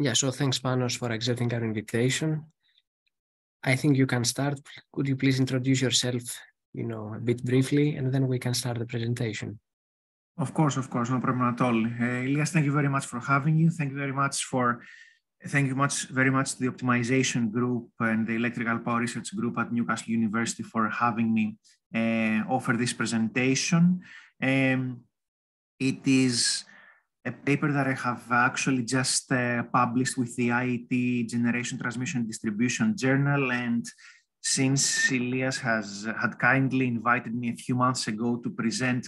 Yeah, so thanks, Panos, for accepting our invitation. I think you can start. Could you please introduce yourself, you know, a bit briefly, and then we can start the presentation. Of course, of course, no problem at all. Uh, Elias, thank you very much for having you. Thank you very much for, thank you much very much to the optimization group and the electrical power research group at Newcastle University for having me uh, offer this presentation. Um, it is a paper that I have actually just uh, published with the IET Generation Transmission Distribution Journal. And since Elias has had kindly invited me a few months ago to present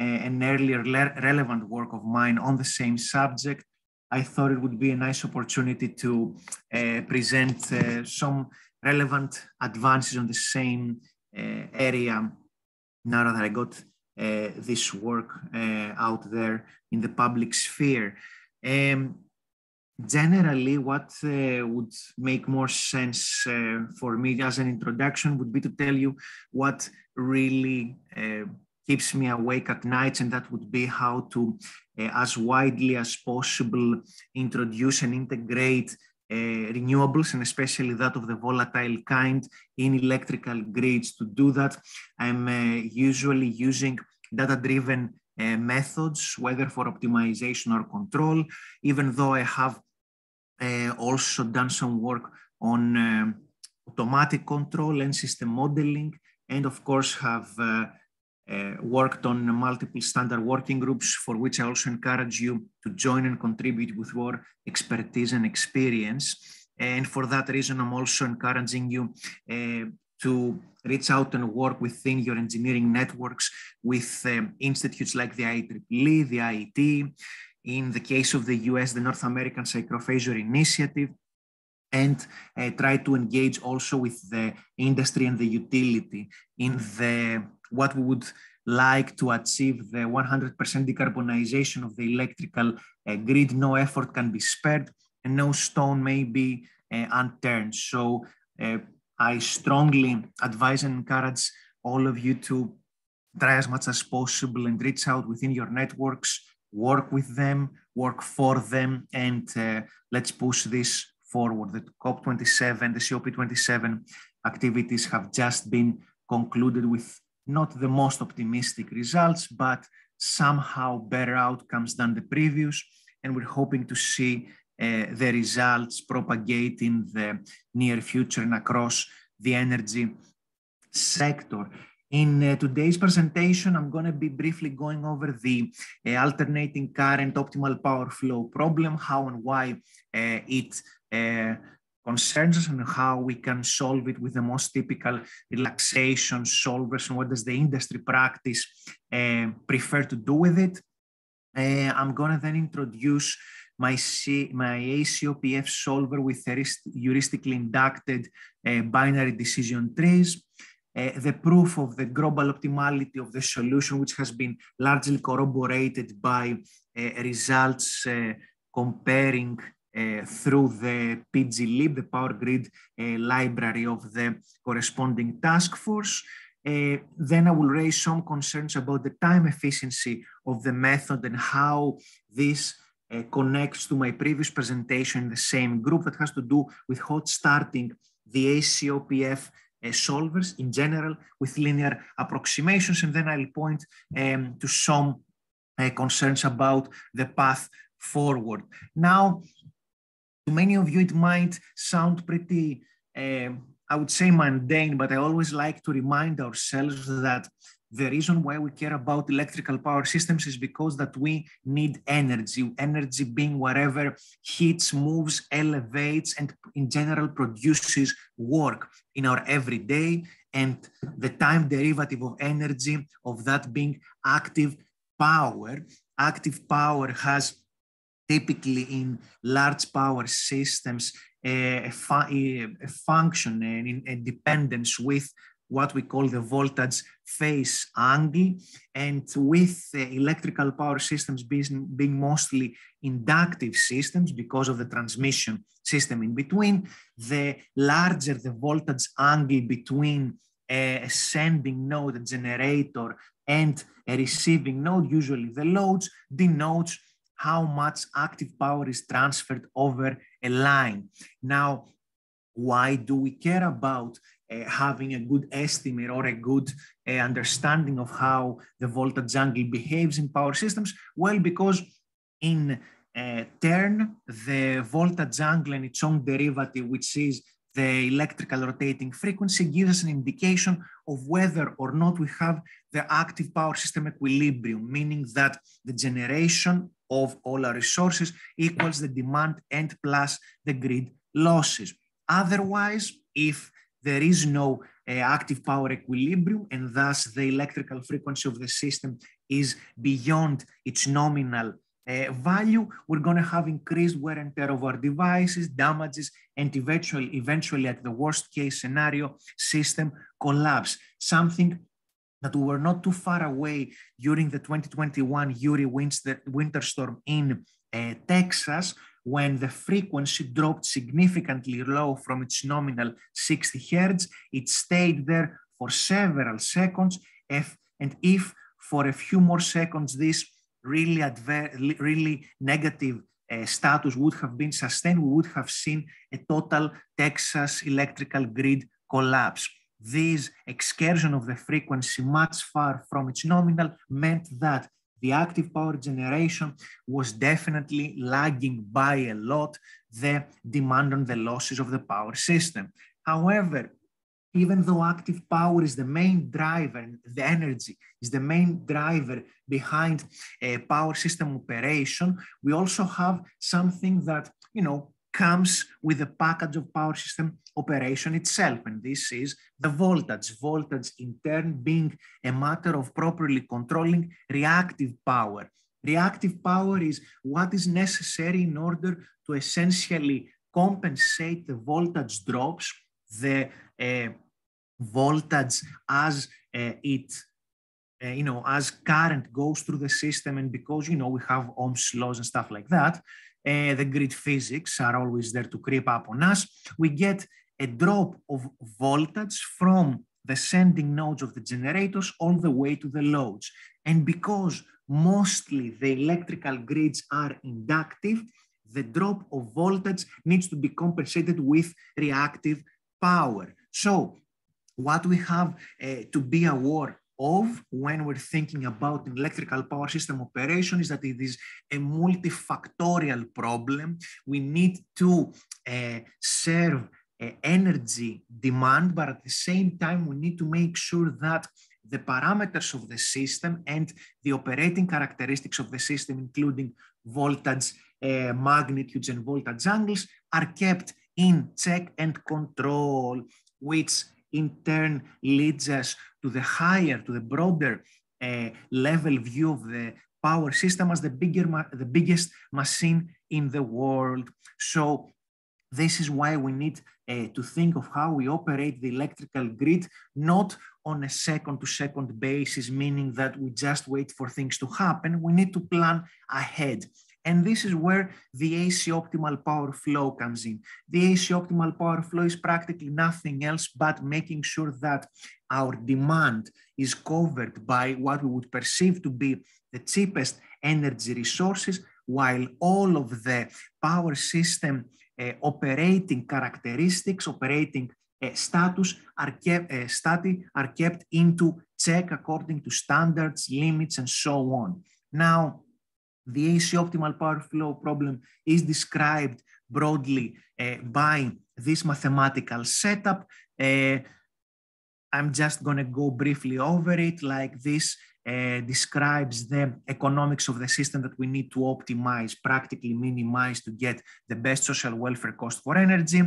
uh, an earlier relevant work of mine on the same subject, I thought it would be a nice opportunity to uh, present uh, some relevant advances on the same uh, area now that I got this work uh, out there in the public sphere. Um, generally, what uh, would make more sense uh, for me as an introduction would be to tell you what really uh, keeps me awake at nights, and that would be how to, uh, as widely as possible, introduce and integrate uh, renewables and especially that of the volatile kind in electrical grids. To do that, I'm uh, usually using data-driven uh, methods, whether for optimization or control, even though I have also done some work on um, automatic control and system modeling, and of course have uh, uh, worked on multiple standard working groups for which I also encourage you to join and contribute with your expertise and experience. And for that reason, I'm also encouraging you uh, to reach out and work within your engineering networks with um, institutes like the IEEE, the IET, in the case of the US, the North American Synchrophasor Initiative, and uh, try to engage also with the industry and the utility in the what we would like to achieve the 100% decarbonization of the electrical uh, grid. No effort can be spared and no stone may be uh, unturned. So uh, I strongly advise and encourage all of you to try as much as possible and reach out within your networks, work with them, work for them, and uh, let's push this forward. The COP27, the COP27 activities have just been concluded with not the most optimistic results, but somehow better outcomes than the previous. And we're hoping to see the results propagate in the near future and across the energy sector. In uh, today's presentation, I'm going to be briefly going over the uh, alternating current optimal power flow problem, how and why uh, it uh, concerns us and how we can solve it with the most typical relaxation solvers and what does the industry practice uh, prefer to do with it. Uh, I'm going to then introduce my, C, my ACOPF solver with heuristically inducted uh, binary decision trees. Uh, the proof of the global optimality of the solution, which has been largely corroborated by uh, results uh, comparing uh, through the PGLib, the Power Grid uh, library of the corresponding task force. Uh, then I will raise some concerns about the time efficiency of the method and how this connects to my previous presentation in the same group that has to do with hot starting the ACOPF uh, solvers in general with linear approximations. And then I'll point um, to some uh, concerns about the path forward. Now, to many of you, it might sound pretty, I would say mundane, but I always like to remind ourselves that the reason why we care about electrical power systems is because that we need energy, energy being whatever heats, moves, elevates, and in general produces work in our everyday and the time derivative of energy of that being active power. Active power has typically in large power systems eh, a, fu- eh, a function and a dependence with what we call the voltage phase angle. And with electrical power systems being, being mostly inductive systems because of the transmission system in between, the larger the voltage angle between a sending node, a generator, and a receiving node, usually the loads, denotes how much active power is transferred over a line. Now, why do we care about having a good estimate or a good uh, understanding of how the voltage angle behaves in power systems? Well, because in uh, turn, the voltage angle and its own derivative, which is the electrical rotating frequency, gives us an indication of whether or not we have the active power system equilibrium, meaning that the generation of all our resources equals the demand and plus the grid losses. Otherwise, if there is no uh, active power equilibrium and thus the electrical frequency of the system is beyond its nominal uh, value, we're going to have increased wear and tear of our devices, damages, and eventually, eventually at the worst case scenario, system collapse. Something that we were not too far away during the 2021 Uri winter, winter storm in uh, Texas, when the frequency dropped significantly low from its nominal 60 hertz. It stayed there for several seconds. If, and if for a few more seconds this really, really negative uh, status would have been sustained, we would have seen a total Texas electrical grid collapse. This excursion of the frequency much far from its nominal meant that the active power generation was definitely lagging by a lot the demand on the losses of the power system. However, even though active power is the main driver, the energy is the main driver behind a power system operation, we also have something that, you know, comes with the package of power system operation itself. And this is the voltage. Voltage in turn being a matter of properly controlling reactive power. Reactive power is what is necessary in order to essentially compensate the voltage drops, the uh, voltage as uh, it uh, you know, as current goes through the system, and because you know we have Ohm's laws and stuff like that, uh, the grid physics are always there to creep up on us. We get a drop of voltage from the sending nodes of the generators all the way to the loads, and because mostly the electrical grids are inductive, the drop of voltage needs to be compensated with reactive power. So what we have uh, to be aware of when we're thinking about electrical power system operation is that it is a multifactorial problem. We need to uh, serve uh, energy demand, but at the same time, we need to make sure that the parameters of the system and the operating characteristics of the system, including voltage uh, magnitudes and voltage angles, are kept in check and control, which in turn leads us to the higher, to the broader uh, level view of the power system as the, bigger, the biggest machine in the world. So this is why we need uh, to think of how we operate the electrical grid, not on a second to second basis, meaning that we just wait for things to happen. We need to plan ahead. And this is where the AC optimal power flow comes in. The AC optimal power flow is practically nothing else but making sure that our demand is covered by what we would perceive to be the cheapest energy resources, while all of the power system uh, operating characteristics, operating uh, status are kept, uh, study are kept into check according to standards, limits, and so on. Now, the AC optimal power flow problem is described broadly uh, by this mathematical setup. Uh, I'm just going to go briefly over it like this. Uh, describes the economics of the system that we need to optimize, practically minimize to get the best social welfare cost for energy.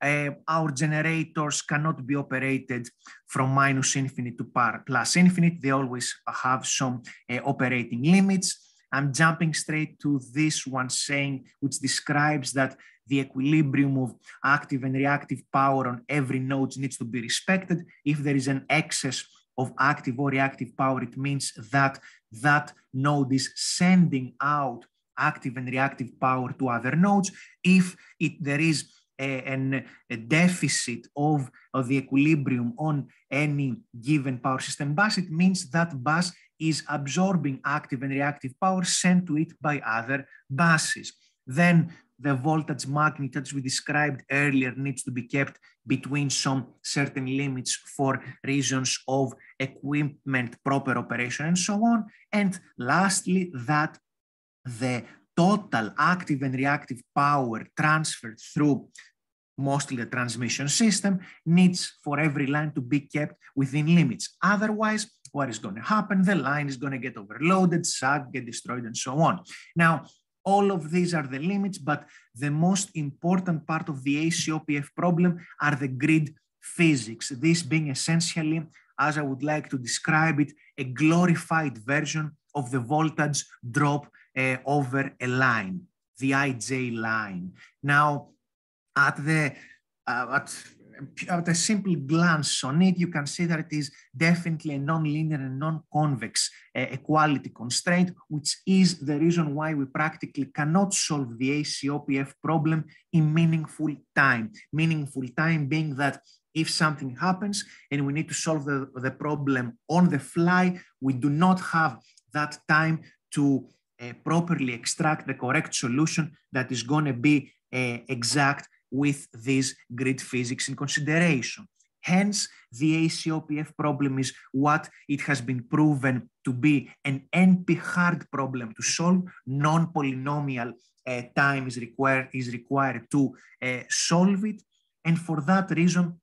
Uh, our generators cannot be operated from minus infinite to par plus infinite. They always have some uh, operating limits. I'm jumping straight to this one saying, which describes that the equilibrium of active and reactive power on every node needs to be respected. If there is an excess of active or reactive power, it means that that node is sending out active and reactive power to other nodes. If it, there is a, a deficit of, of the equilibrium on any given power system bus, it means that bus is absorbing active and reactive power sent to it by other buses. Then the voltage magnitude, as we described earlier, needs to be kept between some certain limits for reasons of equipment, proper operation, and so on. And lastly, that the total active and reactive power transferred through mostly the transmission system needs for every line to be kept within limits. Otherwise, what is going to happen? The line is going to get overloaded, sag, get destroyed, and so on. Now, all of these are the limits, but the most important part of the ACOPF problem are the grid physics, this being essentially, as I would like to describe it, a glorified version of the voltage drop uh, over a line, the IJ line. Now, at the uh, at at a simple glance on it, you can see that it is definitely a non-linear and non-convex uh, equality constraint, which is the reason why we practically cannot solve the ACOPF problem in meaningful time. Meaningful time being that if something happens and we need to solve the, the problem on the fly, we do not have that time to uh, properly extract the correct solution that is going to be uh, exact with this grid physics in consideration. Hence, the ACOPF problem is what it has been proven to be an NP-hard problem to solve. Non-polynomial uh, time is required, is required to uh, solve it. And for that reason,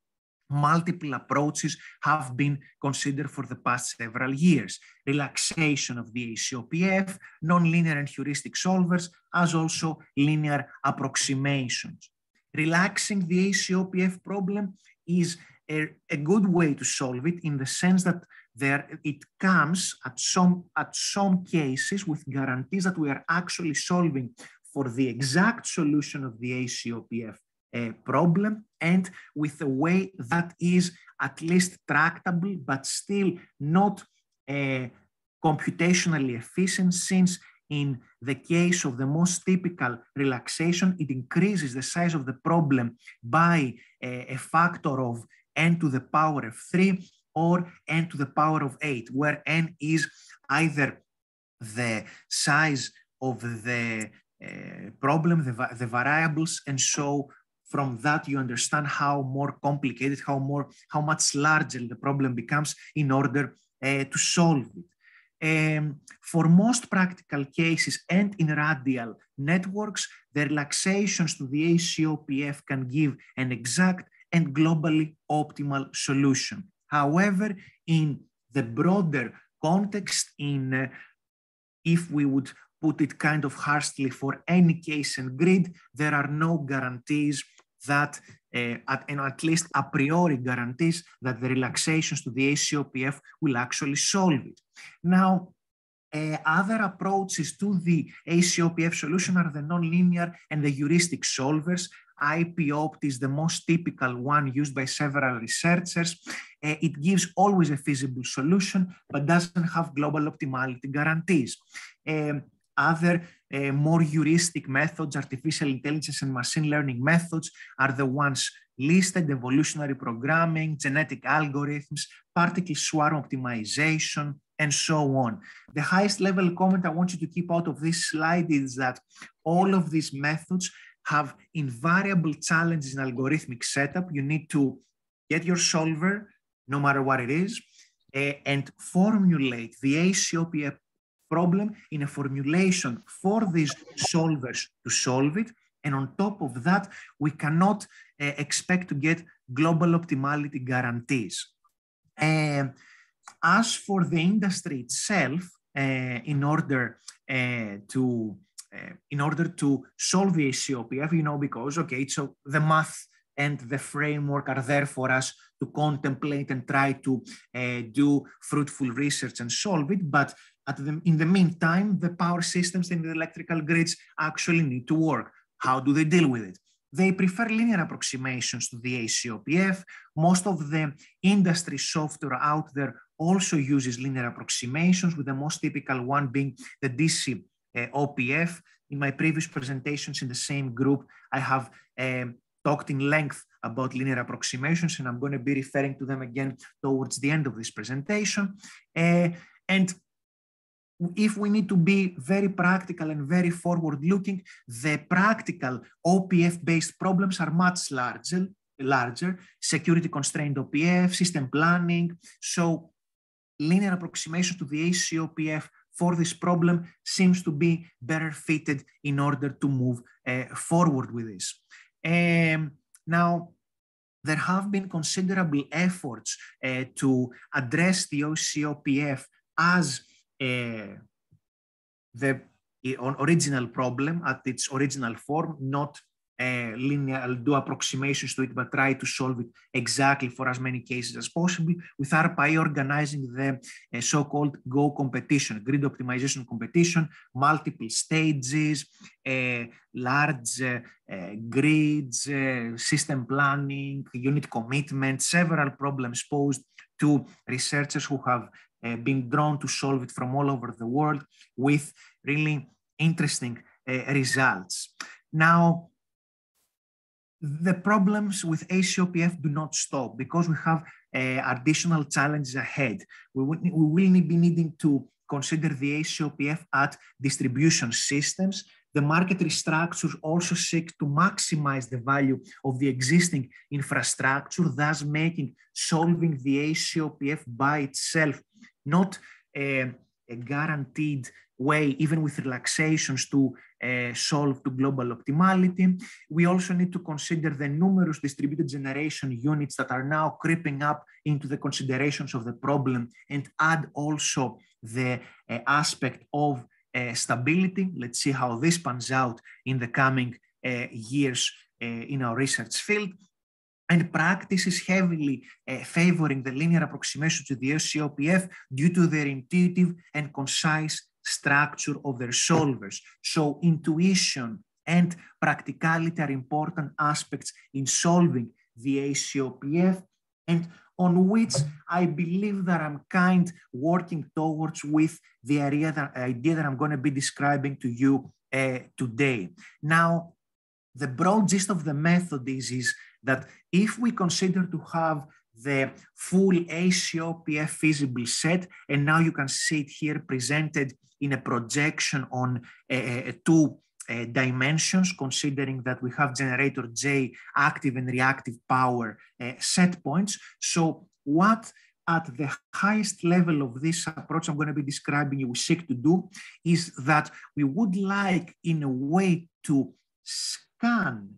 multiple approaches have been considered for the past several years. Relaxation of the ACOPF, nonlinear and heuristic solvers, as also linear approximations relaxing the ACOPF problem is a, a, good way to solve it in the sense that there it comes at some at some cases with guarantees that we are actually solving for the exact solution of the ACOPF uh, problem and with a way that is at least tractable but still not uh, computationally efficient since in the case of the most typical relaxation, it increases the size of the problem by a, a factor of n to the power of 3 or n to the power of 8, where n is either the size of the uh, problem, the, the variables, and so from that you understand how more complicated, how more, how much larger the problem becomes in order uh, to solve it. Um, for most practical cases and in radial networks, the relaxations to the ACOPF can give an exact and globally optimal solution. However, in the broader context, in uh, if we would put it kind of harshly for any case and grid, there are no guarantees that uh, at, and at least a priori guarantees that the relaxations to the ACOPF will actually solve it. Now, uh, other approaches to the ACOPF solution are the nonlinear and the heuristic solvers. IPOPT is the most typical one used by several researchers. Uh, it gives always a feasible solution, but doesn't have global optimality guarantees. Other uh, more heuristic methods, artificial intelligence and machine learning methods are the ones listed, evolutionary programming, genetic algorithms, particle swarm optimization, and so on. The highest level comment I want you to keep out of this slide is that all of these methods have invariable challenges in algorithmic setup. You need to get your solver, no matter what it is, uh, and formulate the ACOPF problem in a formulation for these solvers to solve it. And on top of that, we cannot uh, expect to get global optimality guarantees. Uh, as for the industry itself, uh, in order to in order to solve the ACOPF, you know, because okay, so the math and the framework are there for us to contemplate and try to uh, do fruitful research and solve it. But the, in the meantime, the power systems and the electrical grids actually need to work. How do they deal with it? They prefer linear approximations to the ACOPF. Most of the industry software out there also uses linear approximations, with the most typical one being the DC uh, OPF. In my previous presentations in the same group, I have um, talked in length about linear approximations, and I'm going to be referring to them again towards the end of this presentation. Uh, and if we need to be very practical and very forward looking, the practical OPF based problems are much larger, larger, security constrained OPF, system planning. So linear approximation to the ACOPF for this problem seems to be better fitted in order to move uh, forward with this. Um, now, there have been considerable efforts uh, to address the ACOPF as uh, the original problem at its original form, not uh, linear, do approximations to it, but try to solve it exactly for as many cases as possible. With ARPA organizing the uh, so-called GO competition, grid optimization competition, multiple stages, large grids, system planning, unit commitment, several problems posed to researchers who have uh, been drawn to solve it from all over the world with really interesting uh, results. Now, the problems with ACOPF do not stop because we have uh, additional challenges ahead. We will, we will be needing to consider the ACOPF at distribution systems. The market restructures also seek to maximize the value of the existing infrastructure, thus making solving the ACOPF by itself not a, a guaranteed way, even with relaxations to uh, solve to global optimality. We also need to consider the numerous distributed generation units that are now creeping up into the considerations of the problem and add also the uh, aspect of uh, stability. Let's see how this pans out in the coming uh, years uh, in our research field and practices heavily uh, favoring the linear approximation to the ACOPF due to their intuitive and concise structure of their solvers. So intuition and practicality are important aspects in solving the ACOPF and on which I believe that I'm kind working towards with the idea that, idea that I'm going to be describing to you uh, today. Now, the broad gist of the method is, is that if we consider to have the full ACOPF feasible set, and now you can see it here presented in a projection on uh, two uh, dimensions, considering that we have generator J active and reactive power uh, set points. So what at the highest level of this approach I'm going to be describing you we seek to do is that we would like in a way to scan,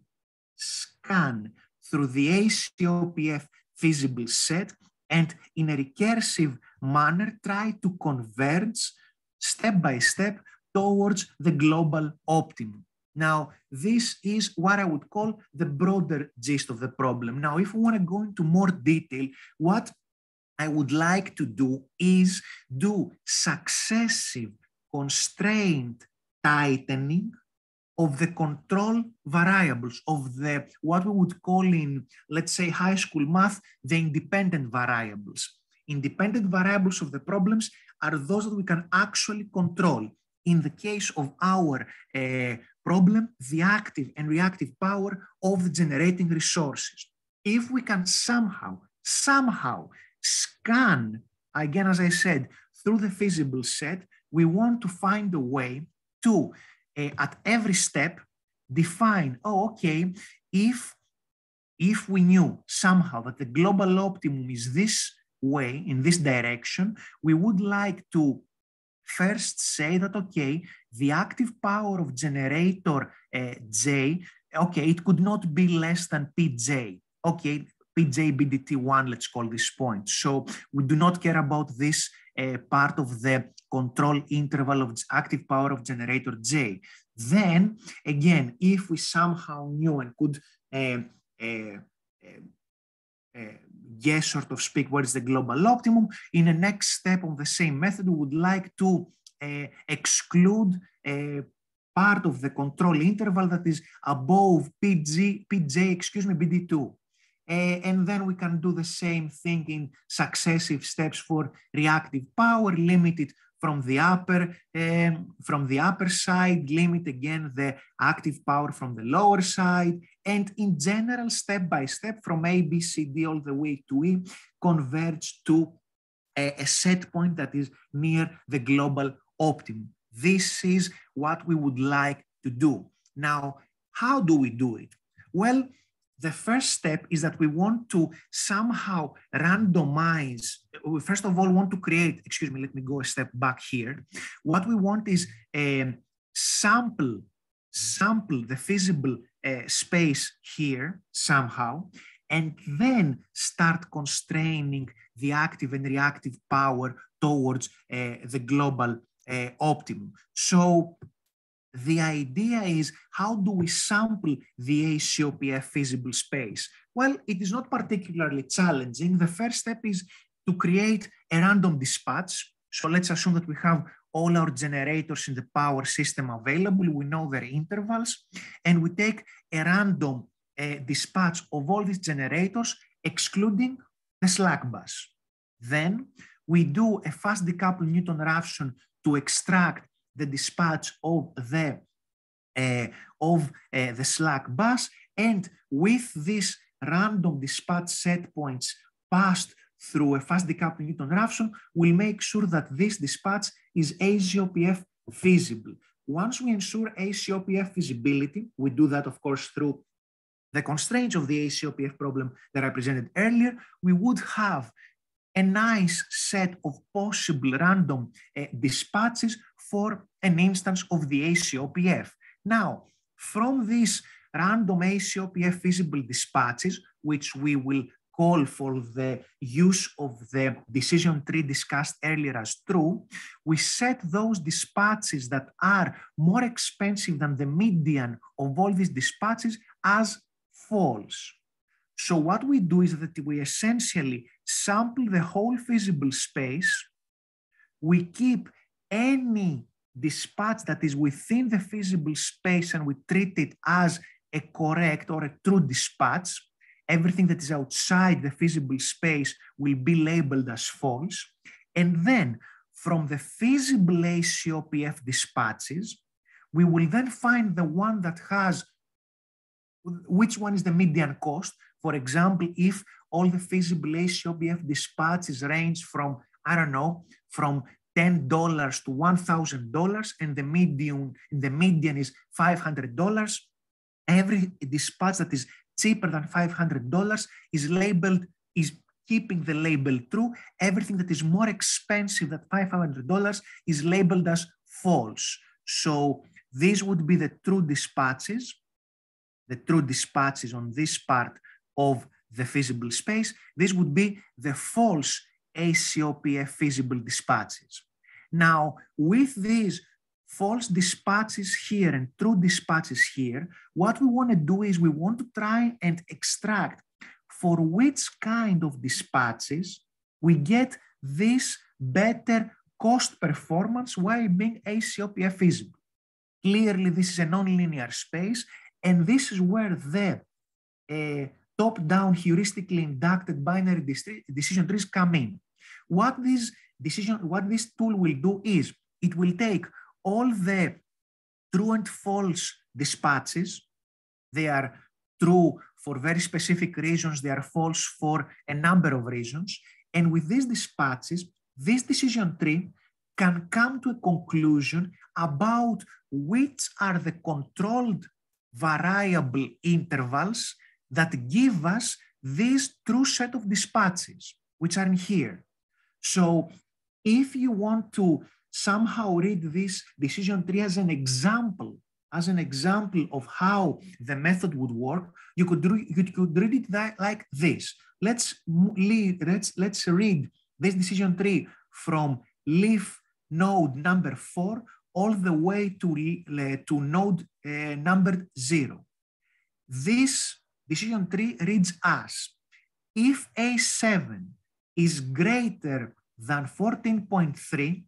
scan through the ACOPF feasible set and in a recursive manner try to converge step by step towards the global optimum. Now, this is what I would call the broader gist of the problem. Now, if we want to go into more detail, what I would like to do is do successive constraint tightening of the control variables of the what we would call in let's say high school math the independent variables. Independent variables of the problems are those that we can actually control. In the case of our uh, problem the active and reactive power of the generating resources. If we can somehow somehow scan again as i said through the feasible set we want to find a way to at every step define, oh, okay, if, if we knew somehow that the global optimum is this way, in this direction, we would like to first say that, okay, the active power of generator uh, J, okay, it could not be less than Pj. Okay, Pj BDT1, let's call this point. So we do not care about this part of the control interval of active power of generator J. Then, again, if we somehow knew and could uh, uh, guess, sort of speak, what is the global optimum, in the next step of the same method, we would like to exclude part of the control interval that is above PG, PJ, excuse me, BD2. And then we can do the same thing in successive steps for reactive power, limited from the upper um, from the upper side, limit again the active power from the lower side, and in general, step by step from A, B, C, D all the way to E, converge to a, a set point that is near the global optimum. This is what we would like to do. Now, how do we do it? Well, the first step is that we want to somehow randomize. We first of all want to create, excuse me, let me go a step back here. What we want is a sample, sample the feasible uh, space here somehow, and then start constraining the active and reactive power towards uh, the global uh, optimum. So the idea is how do we sample the ACOPF feasible space? Well, it is not particularly challenging. The first step is to create a random dispatch. So let's assume that we have all our generators in the power system available. We know their intervals, and we take a random uh, dispatch of all these generators, excluding the slack bus. Then we do a fast decoupled Newton-Raphson to extract the dispatch of the uh, of uh, the slack bus, and with this random dispatch set points passed through a fast decoupling Newton-Raphson, we'll make sure that this dispatch is ACOPF feasible. Once we ensure ACOPF feasibility, we do that, of course, through the constraints of the ACOPF problem that I presented earlier, we would have a nice set of possible random uh, dispatches for an instance of the ACOPF. Now, from these random ACOPF feasible dispatches, which we will call for the use of the decision tree discussed earlier as true, we set those dispatches that are more expensive than the median of all these dispatches as false. So what we do is that we essentially sample the whole feasible space. We keep any dispatch that is within the feasible space and we treat it as a correct or a true dispatch. Everything that is outside the feasible space will be labeled as false. And then from the feasible ACOPF dispatches, we will then find the one that has which one is the median cost. For example, if all the feasible ACOPF dispatches range from, I don't know, from $10 to $1,000 and the median, the median is $500, every dispatch that is cheaper than $500 is labeled, is keeping the label true. Everything that is more expensive than $500 is labeled as false. So these would be the true dispatches the true dispatches on this part of the feasible space, this would be the false ACOPF feasible dispatches. Now, with these false dispatches here and true dispatches here, what we want to do is we want to try and extract for which kind of dispatches we get this better cost performance while being ACOPF feasible. Clearly, this is a nonlinear space and this is where the uh, top-down heuristically inducted binary decision trees come in. What this decision, what this tool will do is it will take all the true and false dispatches. They are true for very specific reasons. They are false for a number of reasons. And with these dispatches, this decision tree can come to a conclusion about which are the controlled variable intervals that give us this true set of dispatches, which are in here. So if you want to somehow read this decision tree as an example, as an example of how the method would work, you could, you could read it that, like this. Let's, let's, let's read this decision tree from leaf node number four all the way to, to node uh, number zero. This decision tree reads as, if A7 is greater than 14.3,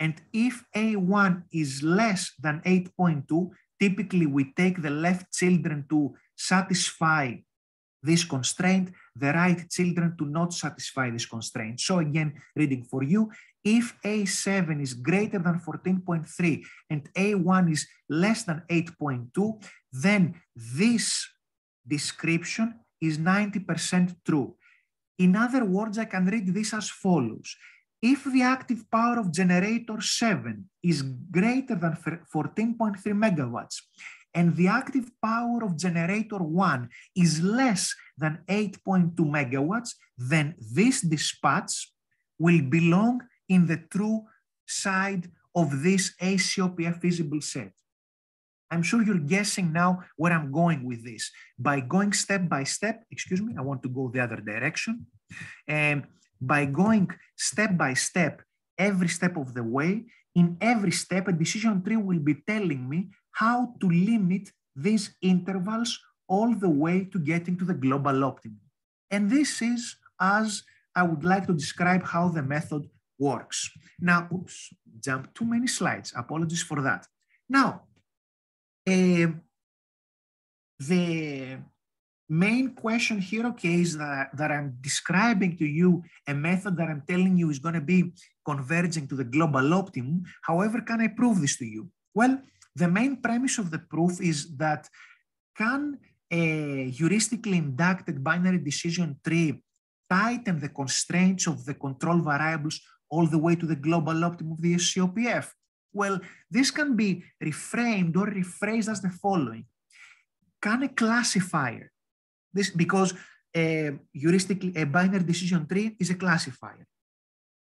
and if A1 is less than 8.2, typically we take the left children to satisfy this constraint, the right children to not satisfy this constraint. So again, reading for you, if A7 is greater than 14.3 and A1 is less than 8.2, then this description is 90% true. In other words, I can read this as follows. if the active power of generator 7 is greater than 14.3 megawatts and the active power of generator 1 is less than 8.2 megawatts, then this dispatch will belong in the true side of this ACOPF feasible set. I'm sure you're guessing now where I'm going with this. By going step by step, excuse me, I want to go the other direction. And by going step by step, every step of the way, in every step, a decision tree will be telling me how to limit these intervals all the way to getting to the global optimum. And this is as I would like to describe how the method works. Now, oops, jump too many slides. Apologies for that. Now, uh, the main question here, okay, is that, that I'm describing to you a method that I'm telling you is going to be converging to the global optimum. However, can I prove this to you? Well, the main premise of the proof is that can a heuristically inducted binary decision tree tighten the constraints of the control variables all the way to the global optimum of the SCOPF? Well, this can be reframed or rephrased as the following. Can a classifier, this because a heuristically a binary decision tree is a classifier.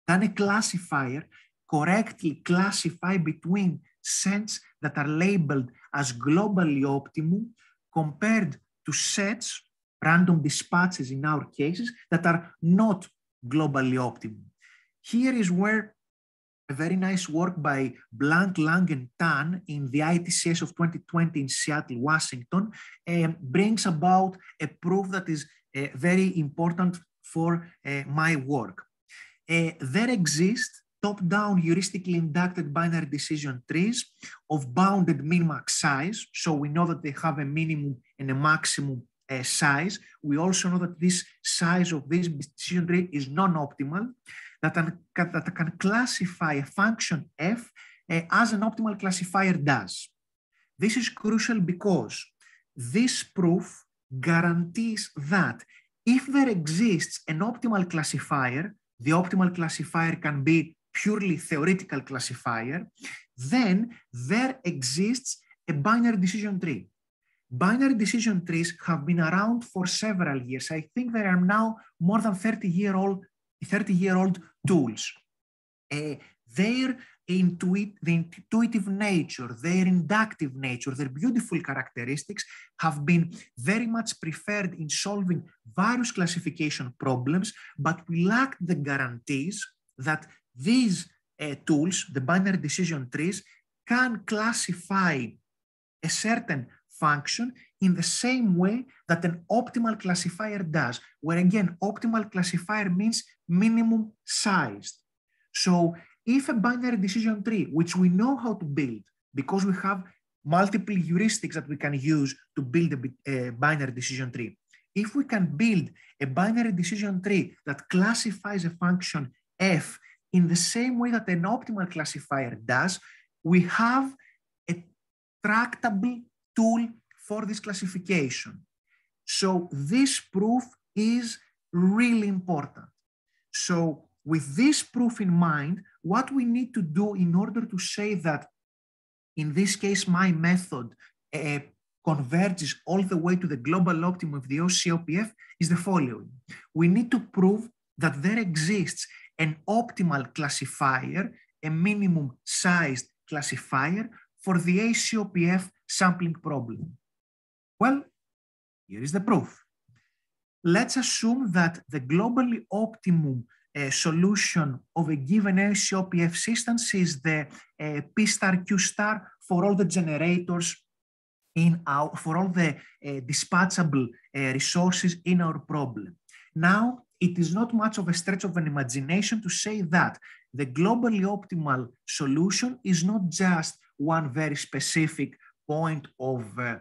Can a classifier correctly classify between sets that are labeled as globally optimum compared to sets, random dispatches in our cases, that are not globally optimum. Here is where a very nice work by Blanc, Lange, and Tan in the ITCS of 2020 in Seattle, Washington, uh, brings about a proof that is uh, very important for uh, my work. there exist top-down heuristically inducted binary decision trees of bounded min-max size. So we know that they have a minimum and a maximum uh, size. We also know that this size of this decision tree is non-optimal that can, that can classify a function f uh, as an optimal classifier does. This is crucial because this proof guarantees that if there exists an optimal classifier, the optimal classifier can be purely theoretical classifier, then there exists a binary decision tree. Binary decision trees have been around for several years. I think there are now more than 30 year old 30 year old tools. Uh, their intuit, the intuitive nature, their inductive nature, their beautiful characteristics have been very much preferred in solving various classification problems, but we lack the guarantees that these uh, tools, the binary decision trees, can classify a certain function in the same way that an optimal classifier does, where again, optimal classifier means minimum sized. So if a binary decision tree, which we know how to build because we have multiple heuristics that we can use to build a, a binary decision tree, if we can build a binary decision tree that classifies a function f in the same way that an optimal classifier does, we have a tractable tool for this classification. So this proof is really important. So with this proof in mind, what we need to do in order to say that, in this case, my method uh, converges all the way to the global optimum of the ACOPF is the following. We need to prove that there exists an optimal classifier, a minimum sized classifier for the ACOPF sampling problem. Well, here is the proof. Let's assume that the globally optimum uh, solution of a given ACOPF system is the uh, P star Q star for all the generators in our, for all the uh, dispatchable uh, resources in our problem. Now, it is not much of a stretch of an imagination to say that the globally optimal solution is not just one very specific point of uh,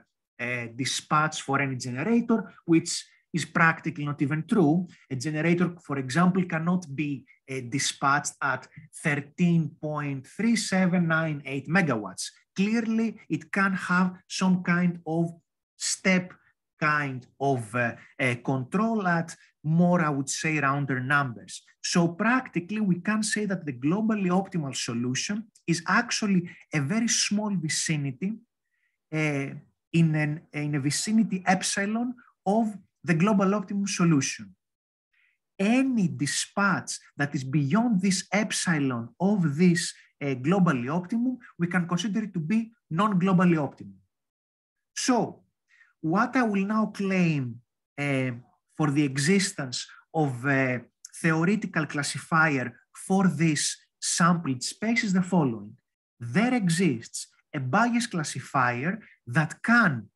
dispatch for any generator, which is practically not even true. A generator, for example, cannot be uh, dispatched at 13.3798 megawatts. Clearly, it can have some kind of step kind of uh, uh, control at more, I would say, rounder numbers. So practically, we can say that the globally optimal solution is actually a very small vicinity uh, in, an, in a vicinity epsilon of the global optimum solution. Any dispatch that is beyond this epsilon of this uh, globally optimum, we can consider it to be non-globally optimum. So what I will now claim uh, for the existence of a theoretical classifier for this sampled space is the following. There exists a Bayes classifier that can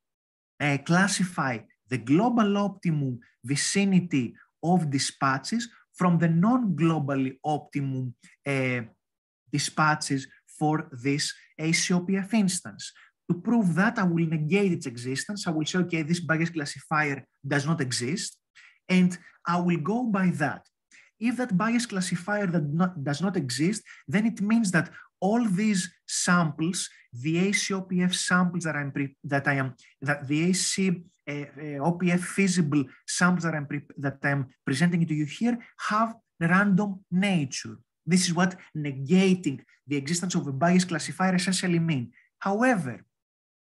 uh, classify the global optimum vicinity of dispatches from the non-globally optimum uh, dispatches for this ACOPF instance. To prove that, I will negate its existence. I will say, okay, this Bayes classifier does not exist, and I will go by that. If that Bayes classifier that not, does not exist, then it means that all these samples, the ACOPF samples that I'm that I am that the AC uh, uh, OPF feasible samples that I'm that I'm presenting to you here have random nature. This is what negating the existence of a Bayes classifier essentially mean. However,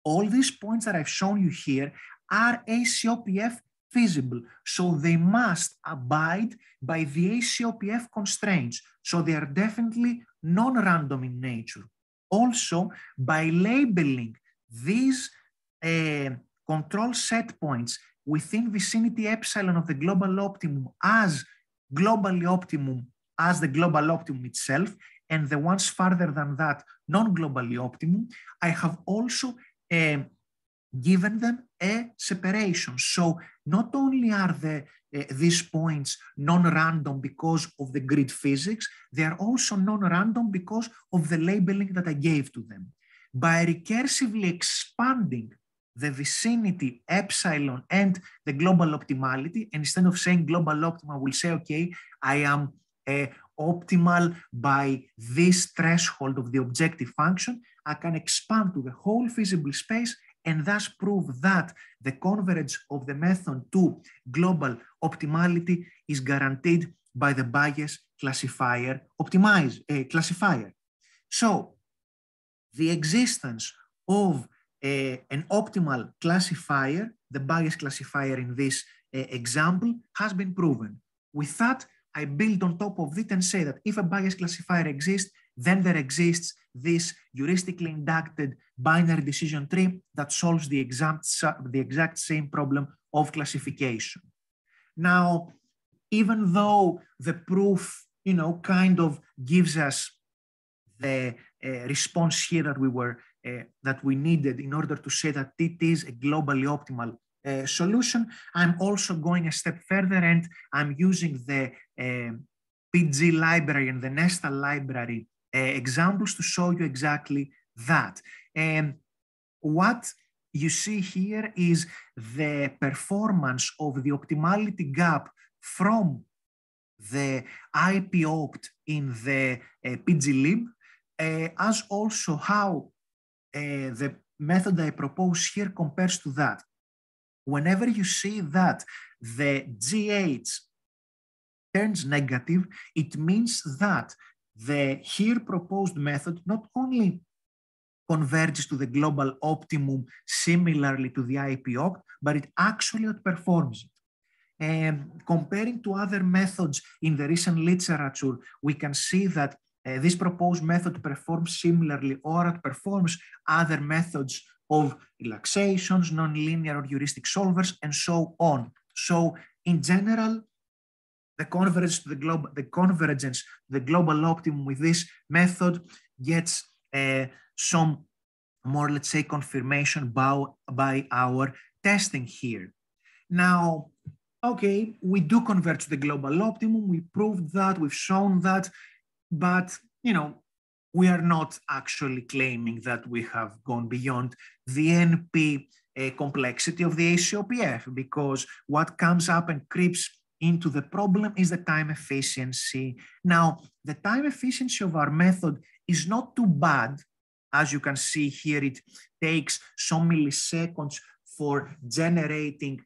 all these points that I've shown you here are ACOPF feasible. So they must abide by the ACOPF constraints. So they are definitely non-random in nature. Also, by labeling these uh, control set points within vicinity epsilon of the global optimum as globally optimum as the global optimum itself, and the ones farther than that, non-globally optimum, I have also uh, given them a separation. So not only are the, uh, these points non-random because of the grid physics, they are also non-random because of the labeling that I gave to them. By recursively expanding the vicinity epsilon and the global optimality, instead of saying global optimal, we'll say, okay, I am uh, optimal by this threshold of the objective function, I can expand to the whole feasible space and thus prove that the convergence of the method to global optimality is guaranteed by the Bayes classifier optimize uh, classifier. So the existence of uh, an optimal classifier, the Bayes classifier in this uh, example, has been proven. With that, I build on top of it and say that if a Bayes classifier exists, then there exists this heuristically inducted binary decision tree that solves the exact, the exact same problem of classification. Now, even though the proof, you know, kind of gives us the uh, response here that we were uh, that we needed in order to say that it is a globally optimal uh, solution, I'm also going a step further and I'm using the uh, PG library and the Nesta library examples to show you exactly that. And what you see here is the performance of the optimality gap from the IPOPT in the uh, PGLib, uh, as also how uh, the method I propose here compares to that. Whenever you see that the GH turns negative, it means that the here proposed method not only converges to the global optimum similarly to the IPOPT, but it actually outperforms it. And comparing to other methods in the recent literature, we can see that uh, this proposed method performs similarly or outperforms other methods of relaxations, nonlinear or heuristic solvers, and so on. So in general, the convergence to the global, the convergence, the global optimum with this method gets uh, some more, let's say, confirmation by, by our testing here. Now, okay, we do converge to the global optimum. We proved that, we've shown that, but, you know, we are not actually claiming that we have gone beyond the NP uh, complexity of the ACOPF because what comes up and creeps into the problem is the time efficiency. Now, the time efficiency of our method is not too bad. As you can see here, it takes some milliseconds for generating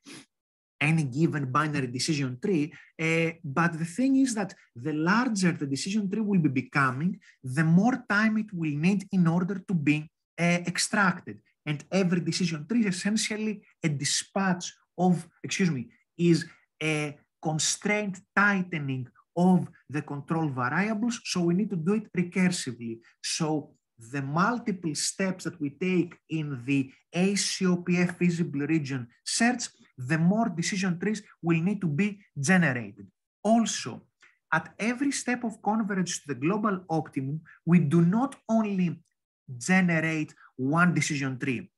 any given binary decision tree. Uh, but the thing is that the larger the decision tree will be becoming, the more time it will need in order to be uh, extracted. And every decision tree is essentially a dispatch of, excuse me, is a constraint tightening of the control variables. So we need to do it recursively. So the multiple steps that we take in the ACOPF feasible region search, the more decision trees will need to be generated. Also, at every step of convergence to the global optimum, we do not only generate one decision tree.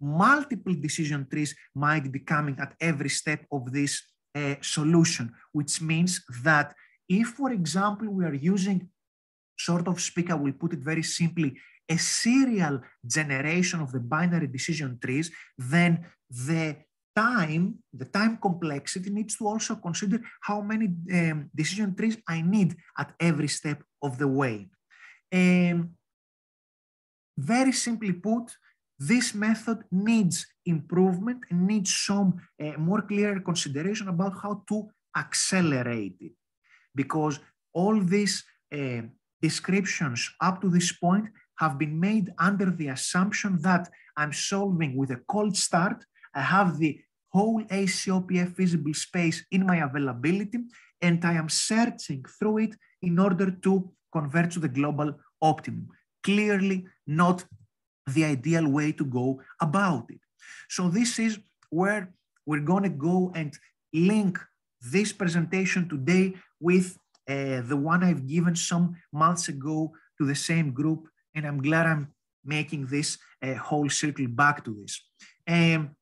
Multiple decision trees might be coming at every step of this uh, solution, which means that if, for example, we are using, sort of speak, I will put it very simply, a serial generation of the binary decision trees, then the time, the time complexity needs to also consider how many um, decision trees I need at every step of the way. Um, very simply put, this method needs improvement and needs some uh, more clear consideration about how to accelerate it. Because all these uh, descriptions up to this point have been made under the assumption that I'm solving with a cold start, I have the whole ACOPF feasible space in my availability, and I am searching through it in order to convert to the global optimum. Clearly not the ideal way to go about it. So this is where we're going to go and link this presentation today with uh, the one I've given some months ago to the same group. And I'm glad I'm making this uh, whole circle back to this. Um,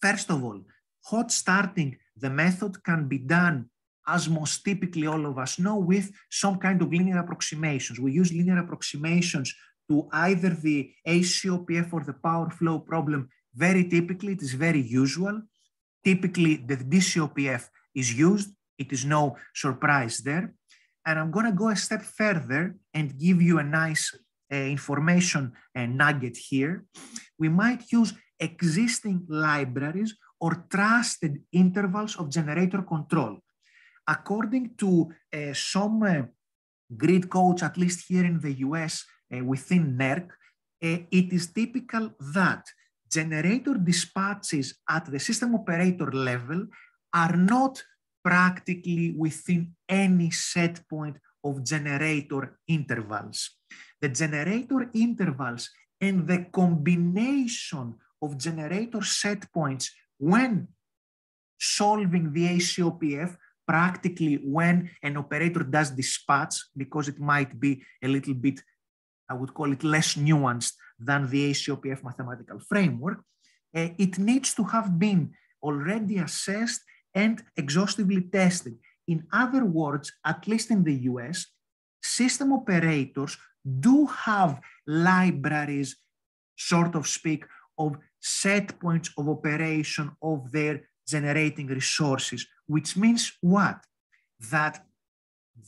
first of all, hot starting the method can be done as most typically all of us know with some kind of linear approximations. We use linear approximations to either the ACOPF or the power flow problem. Very typically, it is very usual. Typically, the DCOPF is used. It is no surprise there. And I'm going to go a step further and give you a nice uh, information uh, nugget here. We might use existing libraries or trusted intervals of generator control. According to uh, some uh, grid codes, at least here in the US, uh, within NERC, uh, it is typical that generator dispatches at the system operator level are not practically within any set point of generator intervals. The generator intervals and the combination of generator set points when solving the ACOPF, practically when an operator does dispatch, because it might be a little bit I would call it less nuanced than the ACOPF mathematical framework, uh, it needs to have been already assessed and exhaustively tested. In other words, at least in the US, system operators do have libraries, sort of speak, of set points of operation of their generating resources, which means what? That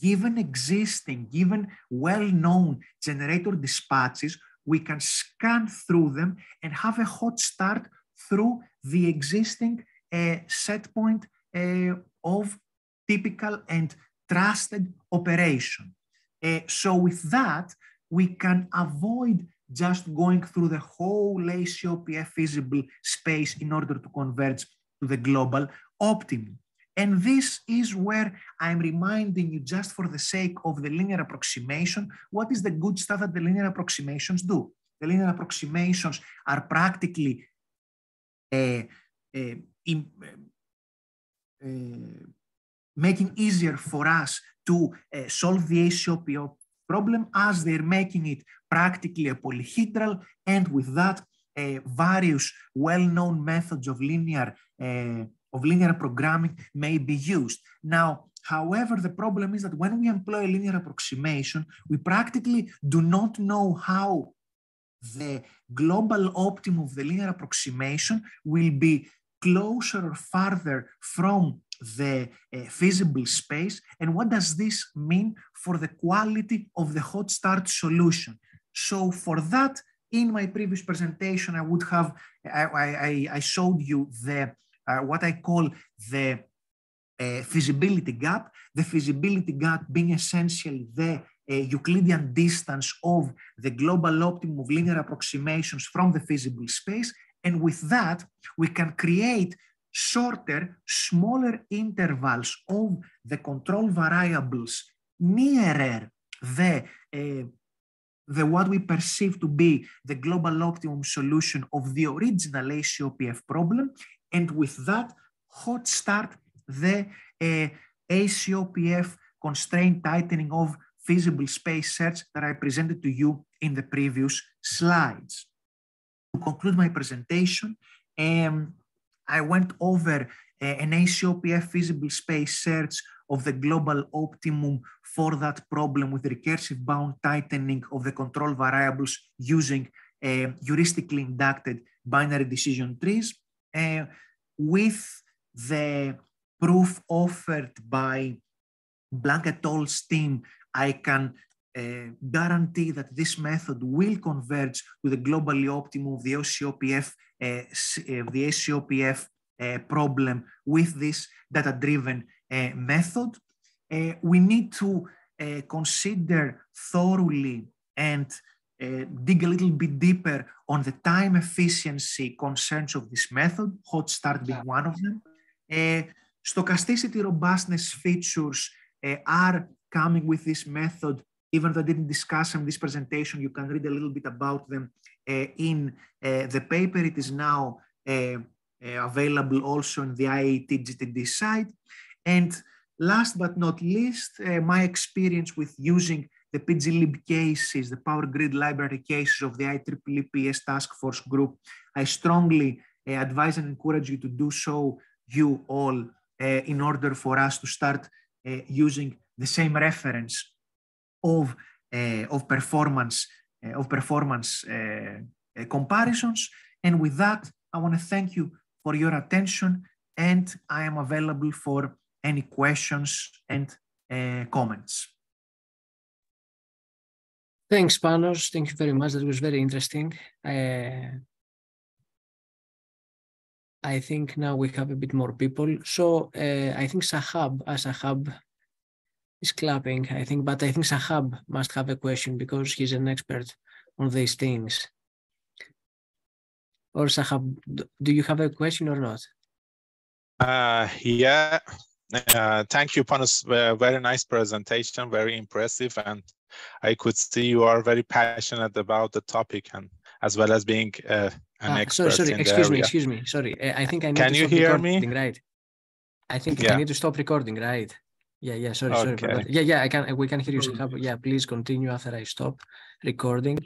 given existing, given well-known generator dispatches, we can scan through them and have a hot start through the existing uh, set point uh, of typical and trusted operation. Uh, so with that, we can avoid just going through the whole ACOPF feasible space in order to converge to the global optimum. And this is where I'm reminding you, just for the sake of the linear approximation, what is the good stuff that the linear approximations do? The linear approximations are practically uh, uh, in, uh, making easier for us to solve the ACOPF problem as they're making it practically a polyhedral and with that various well-known methods of linear of linear programming may be used. Now, however, the problem is that when we employ a linear approximation, we practically do not know how the global optimum of the linear approximation will be closer or farther from the uh, feasible space and what does this mean for the quality of the hot start solution. So for that, in my previous presentation, I would have I, I, I showed you the uh, what I call the uh, feasibility gap, the feasibility gap being essentially the uh, Euclidean distance of the global optimum of linear approximations from the feasible space. And with that, we can create shorter, smaller intervals of the control variables nearer the, uh, the what we perceive to be the global optimum solution of the original ACOPF problem. And with that, hot start the uh, ACOPF constraint tightening of feasible space search that I presented to you in the previous slides. To conclude my presentation, um, I went over uh, an ACOPF feasible space search of the global optimum for that problem with recursive bound tightening of the control variables using uh, heuristically inducted binary decision trees uh, with the proof offered by Blanc et al.'s team, I can uh, guarantee that this method will converge with the globally optimum of the ACOPF, uh, uh, the ACOPF uh, problem with this data-driven uh, method. Uh, we need to consider thoroughly and dig a little bit deeper on the time efficiency concerns of this method, hot start being one of them. Stochasticity robustness features uh, are coming with this method. Even though I didn't discuss them in this presentation, you can read a little bit about them uh, in uh, the paper. It is now available also in the IET GTD site. And last but not least, my experience with using the PGLib cases, the Power Grid library cases of the IEEE PS task force group. I strongly uh, advise and encourage you to do so, you all, uh, in order for us to start uh, using the same reference of, of performance, of performance comparisons. And with that, I want to thank you for your attention and I am available for any questions and comments. Thanks, Panos. Thank you very much. That was very interesting. Uh, I think now we have a bit more people. So uh, I think Sahab, uh, Sahab is clapping, I think, but I think Sahab must have a question because he's an expert on these things. Or Sahab, do you have a question or not? Uh, yeah, uh, thank you, Panos. Very nice presentation, very impressive. And I could see you are very passionate about the topic and as well as being uh, an ah, expert. Sorry, sorry, excuse me, excuse me. Sorry, I think I need Can to you stop hear recording, me? right? I think yeah. I need to stop recording, right? Yeah, yeah, sorry, okay. sorry. Yeah, yeah, I can we can hear you. Yeah, please continue after I stop recording.